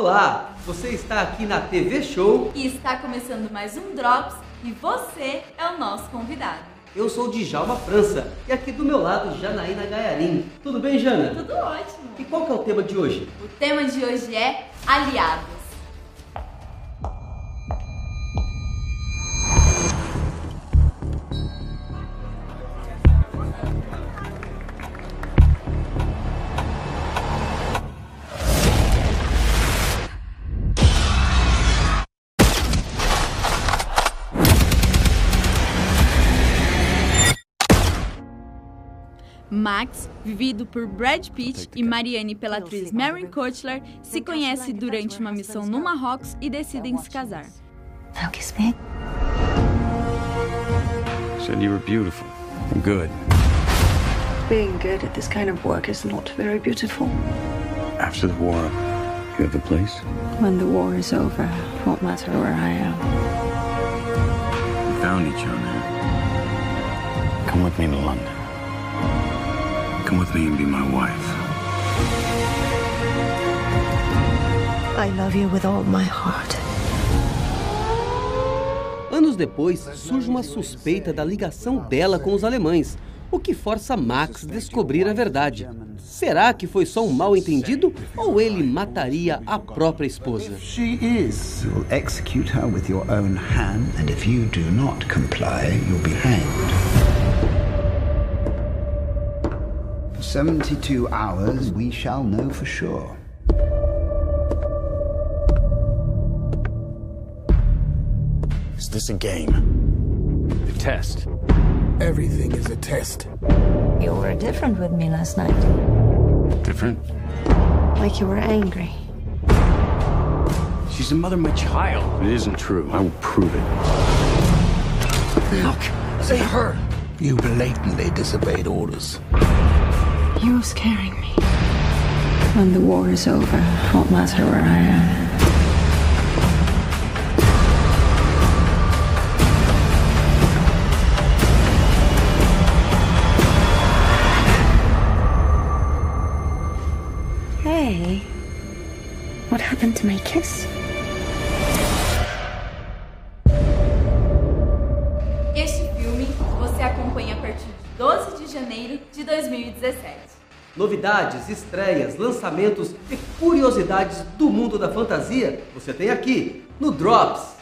Olá, você está aqui na TV Show. E está começando mais um Drops e você é o nosso convidado. Eu sou o Djalma França e aqui do meu lado Janaína Gaiarim. Tudo bem, Jana? Tudo ótimo. E qual que é o tema de hoje? O tema de hoje é aliados. Max, vivido por Brad Pitt e Marianne pela atriz Marion Cotillard, se conhece durante uma missão no Marrocos e decidem se casar. Now kiss me. Said you were beautiful and good. Being good at this kind of work is not very beautiful. After the war, you have a place? When the war is over, it won't matter where I am. We found each other. Come with me to London. Come with me and be my wife. I love you with all my heart. Anos depois, surge uma suspeita da ligação dela com os alemães, o que força Max descobrir a verdade. Será que foi só um mal-entendido ou ele mataria a própria esposa? She is. You'll execute her with your own hand, and if you do not comply, you'll be hanged. 72 hours, we shall know for sure. Is this a game? A test? Everything is a test. You were different with me last night. Different? Like you were angry. She's the mother of my child. It isn't true. I will prove it. Look, say her. You blatantly disobeyed orders. You're scaring me. When the war is over, it won't matter where I am. Hey, what happened to my kiss? Este filme você acompanha a partir de 12 de janeiro de 2017. Novidades, estreias, lançamentos e curiosidades do mundo da fantasia você tem aqui no Drops.